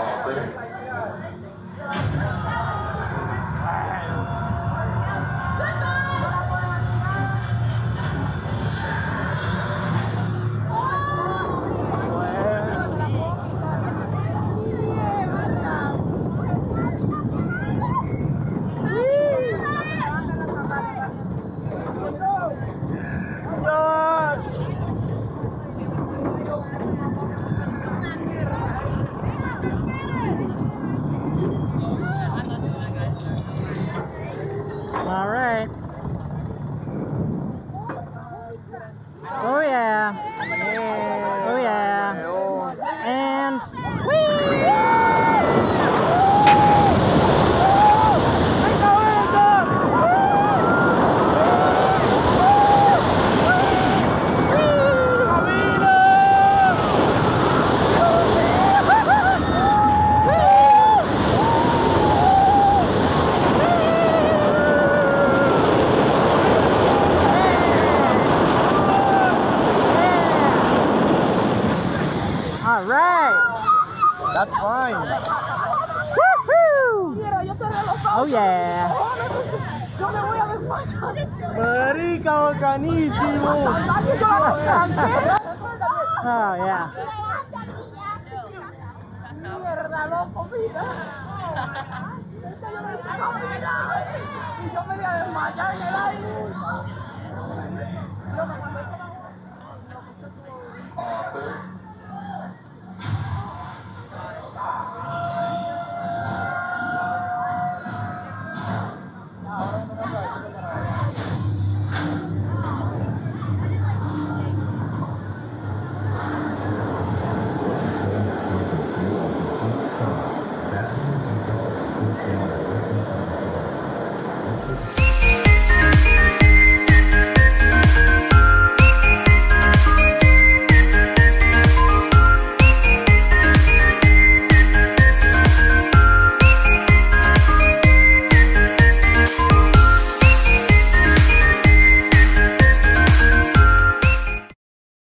Ờ, Thank you. friends. All right. That's fine. Woohoo! Oh, yeah. Marica, canísimo. oh, yeah. Mierda, loco, mira. Y yo me voy a desmayar en el aire.